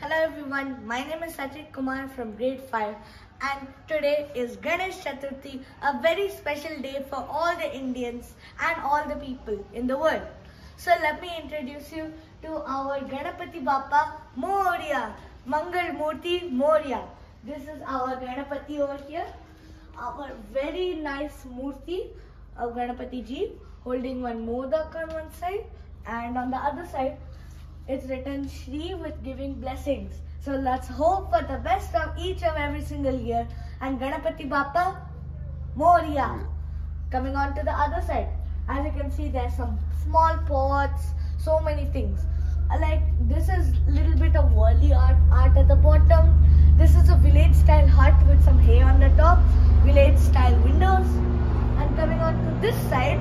Hello everyone, my name is Sachit Kumar from grade 5 and today is Ganesh Chaturthi, a very special day for all the Indians and all the people in the world. So let me introduce you to our Ganapati Bappa Moria, Mangal Murti Moria. This is our Ganapati over here, our very nice Murti of Ganapati Ji holding one Modak on one side and on the other side it's written Shri with giving blessings. So let's hope for the best of each of every single year. And Ganapati Bappa Moria. Coming on to the other side. As you can see, there's some small pots, so many things. Like this is a little bit of Warli art, art at the bottom. This is a village style hut with some hay on the top, village style windows. And coming on to this side,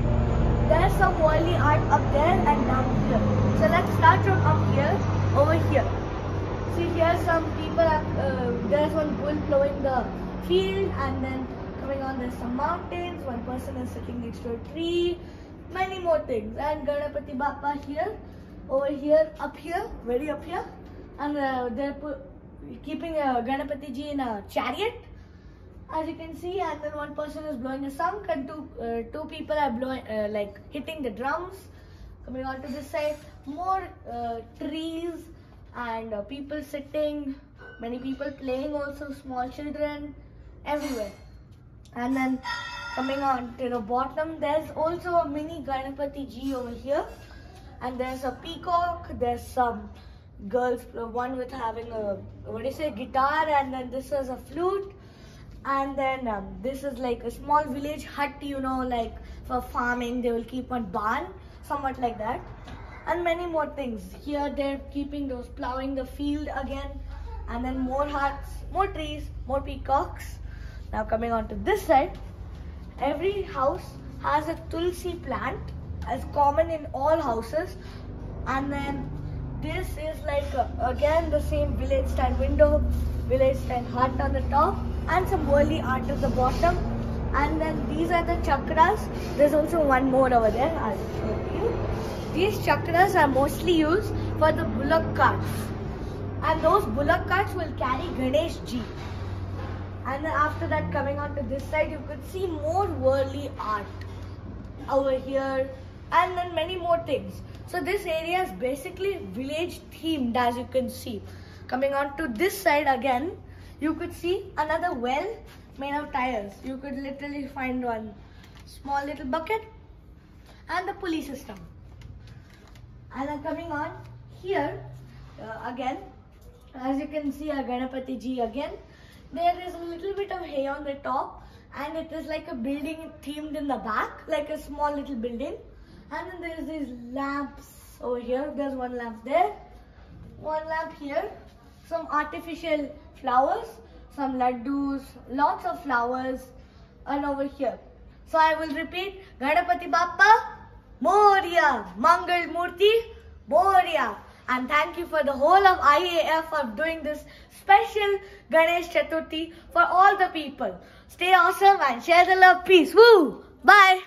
there's some Warli art up there and down here. So let's start from up here, over here. See here some people are, uh, there's one bull plowing the field and then coming on there's some mountains, one person is sitting next to a tree, many more things. And Ganapati Bappa here, over here, up here, very up here. And uh, they're keeping uh, Ganapati ji in a chariot as you can see and then one person is blowing a song and two uh, two people are blowing uh, like hitting the drums. Coming on to this side more uh, trees and uh, people sitting many people playing also small children everywhere. And then coming on to the bottom there's also a mini ganapati ji over here. And there's a peacock there's some girls uh, one with having a what do you say guitar and then this is a flute and then um, this is like a small village hut you know like for farming they will keep one barn somewhat like that. And many more things. Here they're keeping those plowing the field again. And then more huts more trees more peacocks. Now coming on to this side. Every house has a tulsi plant as common in all houses. And then this is like uh, again the same village style window village style hut on the top and some Warli art at the bottom. And then these are the chakras. There's also one more over there. I'll show you. These chakras are mostly used for the bullock carts. And those bullock carts will carry ganesh ji. And then after that coming on to this side you could see more Warli art over here. And then many more things. So this area is basically village themed as you can see coming on to this side again you could see another well made of tires. You could literally find one small little bucket and the pulley system. And then coming on here uh, again. As you can see our Ganapati ji again. There is a little bit of hay on the top and it is like a building themed in the back like a small little building. And then there's these lamps over here. There's one lamp there one lamp here some artificial flowers some laddus lots of flowers and over here so i will repeat ganapati bappa moria mangal murti moria and thank you for the whole of IAF for doing this special Ganesh Chaturthi for all the people. Stay awesome and share the love. Peace. Woo! Bye.